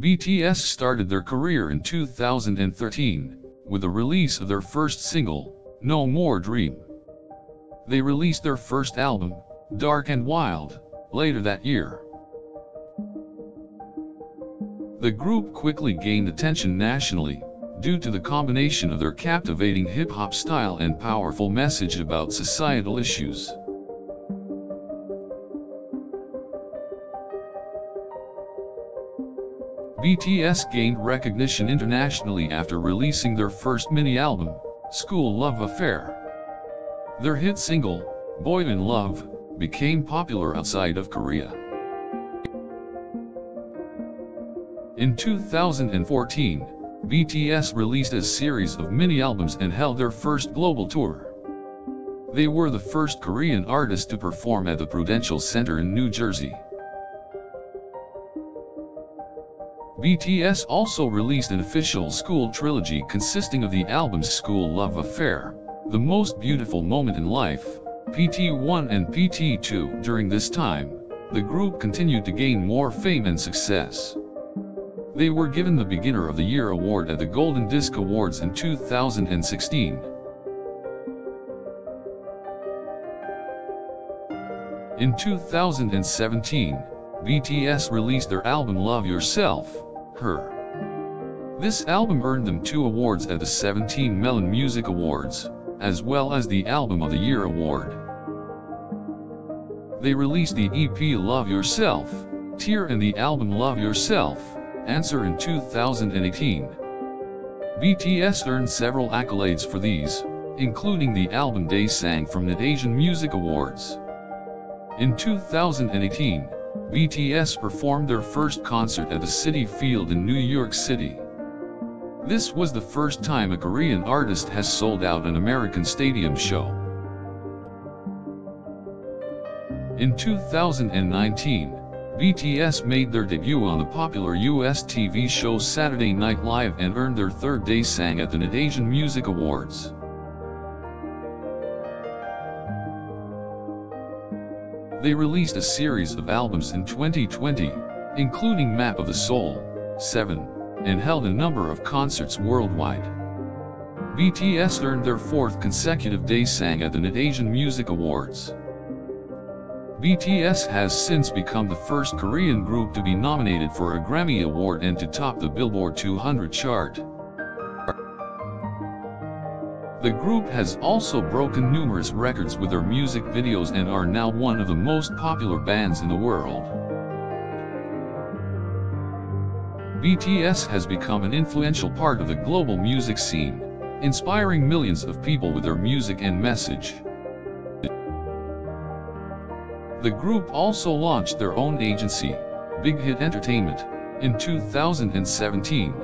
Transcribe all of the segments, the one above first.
BTS started their career in 2013, with the release of their first single, No More Dream. They released their first album, Dark and Wild, later that year. The group quickly gained attention nationally, due to the combination of their captivating hip-hop style and powerful message about societal issues. BTS gained recognition internationally after releasing their first mini-album, School Love Affair. Their hit single, Boy in Love, became popular outside of Korea. In 2014, BTS released a series of mini-albums and held their first global tour. They were the first Korean artist to perform at the Prudential Center in New Jersey. BTS also released an official school trilogy consisting of the albums School Love Affair, The Most Beautiful Moment in Life, PT1 and PT2. During this time, the group continued to gain more fame and success. They were given the Beginner of the Year award at the Golden Disc Awards in 2016. In 2017, BTS released their album Love Yourself, Her. This album earned them two awards at the 17 Melon Music Awards, as well as the Album of the Year award. They released the EP Love Yourself, Tear and the album Love Yourself, Answer in 2018. BTS earned several accolades for these, including the album Daesang from the Asian Music Awards. In 2018, BTS performed their first concert at the Citi Field in New York City. This was the first time a Korean artist has sold out an American stadium show. In 2019, BTS made their debut on the popular US TV show Saturday Night Live and earned their third daesang at the NetAsian Music Awards. They released a series of albums in 2020, including Map of the Soul, 7, and held a number of concerts worldwide. BTS earned their fourth consecutive daesang at the NetAsian Music Awards. BTS has since become the first Korean group to be nominated for a Grammy Award and to top the Billboard 200 chart. The group has also broken numerous records with their music videos and are now one of the most popular bands in the world. BTS has become an influential part of the global music scene, inspiring millions of people with their music and message. The group also launched their own agency, Big Hit Entertainment, in 2017.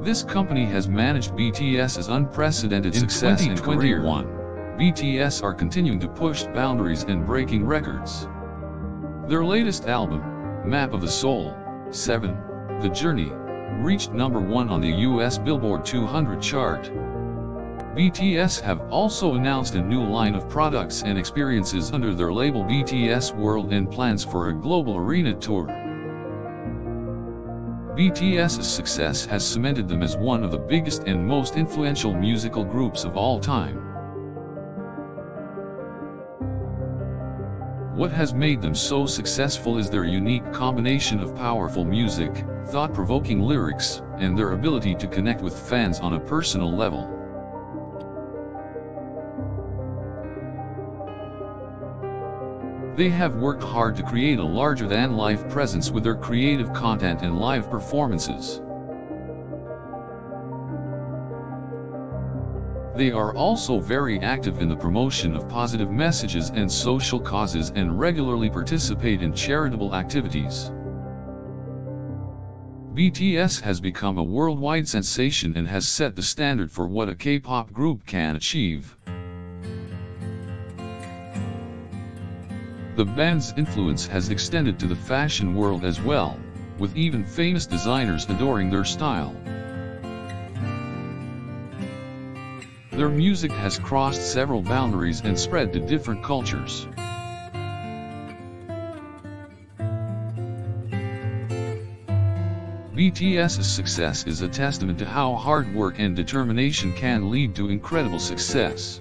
This company has managed BTS's unprecedented success in success 2021. in BTS are continuing to push boundaries and breaking records. Their latest album, Map of the Soul, 7, The Journey, reached number 1 on the US Billboard 200 chart. BTS have also announced a new line of products and experiences under their label BTS World and plans for a global arena tour. BTS's success has cemented them as one of the biggest and most influential musical groups of all time. What has made them so successful is their unique combination of powerful music, thought-provoking lyrics, and their ability to connect with fans on a personal level. They have worked hard to create a larger-than-life presence with their creative content and live performances. They are also very active in the promotion of positive messages and social causes and regularly participate in charitable activities. BTS has become a worldwide sensation and has set the standard for what a K-pop group can achieve. The band's influence has extended to the fashion world as well, with even famous designers adoring their style. Their music has crossed several boundaries and spread to different cultures. BTS's success is a testament to how hard work and determination can lead to incredible success.